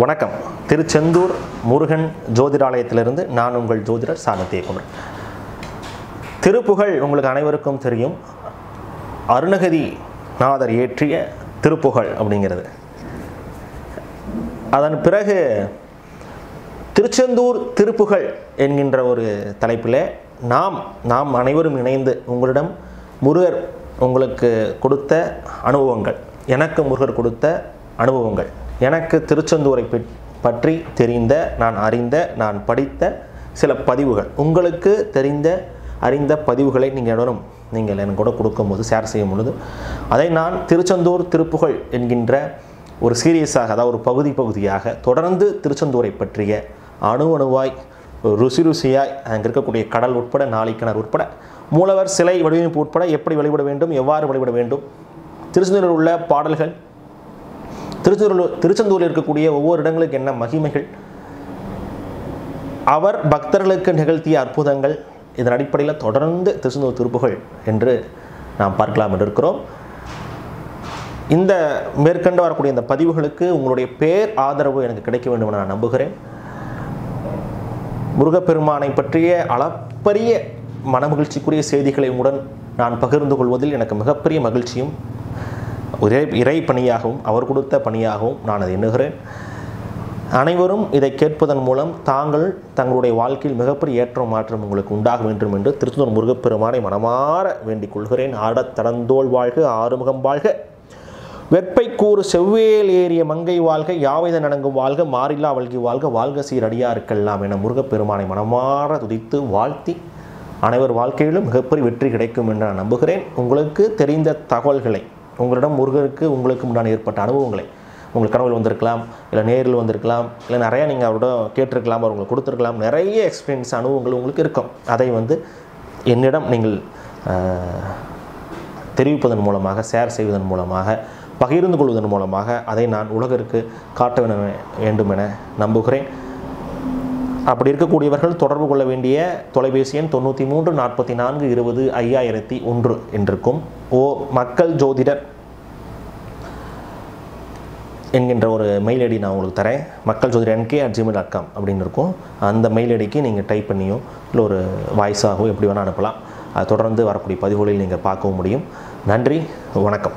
வணக்கம். திருச்செந்தூர் முருகன் ஜோதிடாலயத்திலிருந்து நான் உங்கள் ஜோதிடர் சாணத்தியகுமரன் திருப்புகழ் உங்களுக்கு அனைவருக்கும் தெரியும். அருணகிரி நாதர் இயற்றிய திருப்புகழ் அப்படிங்கிறது. அதன் பிறகு திருச்செந்தூர் திருப்புகழ் என்கின்ற ஒரு தலைப்பில் நாம் நாம் அனைவரும் இணைந்து உங்களிடம் முருகர் உங்களுக்கு கொடுத்த அனுபவங்கள். எனக்கு முருகர் கொடுத்த அனுபவங்கள். எனக்கு திருச்செந்தூரை பற்றி தெரிந்த நான் அறிந்த நான் படித்த சில பதிவுகள். உங்களுக்கு தெரிந்த அறிந்த பதிவுகளை நீங்கள் இடரும் நீங்கள் எனக்கு கூட கொடுக்கும்போது ஷேர் செய்யும் பொழுது அதை நான் திருச்செந்தூர் திருப்புகழ் என்கின்ற ஒரு சீரியஸாக அதாவது ஒரு பகுதி பகுதியாக தொடர்ந்து திருச்செந்தூரை பற்றிய அணு அணுவாய் ருசி ருசியாய் அங்கே இருக்கக்கூடிய கடல் உட்பட நாளிக்கிணர் உட்பட மூலவர் சிலை வடிவமைப்பு உட்பட எப்படி வழிபட வேண்டும் எவ்வாறு வழிபட வேண்டும் திருச்செந்தூரில் உள்ள பாடல்கள் திருச்செந்தூர் திருச்செந்தூரில் இருக்கக்கூடிய ஒவ்வொரு இடங்களுக்கு என்ன மகிமைகள்? அவர் பக்தர்களுக்கு நிகழ்த்திய அற்புதங்கள் இதன் அடிப்படையில் தொடர்ந்து திருச்செந்தூர் திருப்புகள் என்று நாம் பார்க்கலாம் என்று இருக்கிறோம் இந்த மேற்கண்டு வரக்கூடிய இந்த பதிவுகளுக்கு உங்களுடைய பேர் ஆதரவு எனக்கு கிடைக்க வேண்டும் என நான் நம்புகிறேன். முருகப்பெருமானை பற்றிய அளப்பரிய மனமகிழ்ச்சிக்குரிய செய்திகளை உடன் நான் பகிர்ந்து கொள்வதில் எனக்கு மிகப்பெரிய மகிழ்ச்சியும் இறை இறை பணியாகவும் அவர் கொடுத்த பணியாகவும் நான் அதை எண்ணுகிறேன். அனைவரும் இதை கேட்பதன் மூலம் தாங்கள் தங்களுடைய வாழ்க்கையில் மிகப்பெரிய ஏற்றம் மாற்றம் உங்களுக்கு உண்டாக வேண்டும் என்று திருச்செந்தூர் முருகப்பெருமானை மனமாற வேண்டிக் கொள்கிறேன். ஆடத் தடந்தோள் வாழ்க ஆறுமுகம் வாழ்க. வெப்பை கூறு செவ்வேல் ஏறிய மங்கை வாழ்க யாவைத நடங்கும் வாழ்க மாறில்லா வல்கி வாழ்க வாழ்க சீரடியாருக்கெல்லாம் என முருகப்பெருமானை மனமாற துதித்து வாழ்த்தி அனைவர் வாழ்க்கையிலும் மிகப்பெரிய வெற்றி கிடைக்கும் என்று நான் நம்புகிறேன். உங்களுக்கு தெரிந்த தகவல்களை உங்களிடம் முருகருக்கு உங்களுக்கு முன்னாடி ஏற்பட்ட அனுபவங்களை உங்களுக்கு கனவில் வந்திருக்கலாம் இல்லை நேரில் வந்திருக்கலாம் இல்லை நிறையா நீங்கள் அவரோட கேட்டிருக்கலாம் அவர் உங்களுக்கு கொடுத்துருக்கலாம் நிறைய எக்ஸ்பீரியன்ஸ் அனுபவங்கள் உங்களுக்கு இருக்கும். அதை வந்து என்னிடம் நீங்கள் தெரிவிப்பதன் மூலமாக ஷேர் செய்வதன் மூலமாக பகிர்ந்து கொள்வதன் மூலமாக அதை நான் உலகிற்கு காட்ட வேண்டும் என நம்புகிறேன். அப்படி இருக்கக்கூடியவர்கள் தொடர்பு கொள்ள வேண்டிய தொலைபேசி எண் தொண்ணூற்றி மூன்று நாற்பத்தி நான்கு இருபது ஐயாயிரத்தி ஒன்று என்றிருக்கும். ஓ மக்கள் ஜோதிடர் என்கின்ற ஒரு மெயில் ஐடி நான் உங்களுக்கு தரேன். மக்கள் ஜோதிடர் NK at Gmail dot com அப்படின்னு இருக்கும். அந்த மெயில் ஐடிக்கு நீங்கள் டைப் பண்ணியோ இல்லை ஒரு வாய்ஸாகவோ எப்படி வேணால் அனுப்பலாம். அது தொடர்ந்து வரக்கூடிய பதிவுகளில் நீங்கள் பார்க்கவும் முடியும். நன்றி வணக்கம்.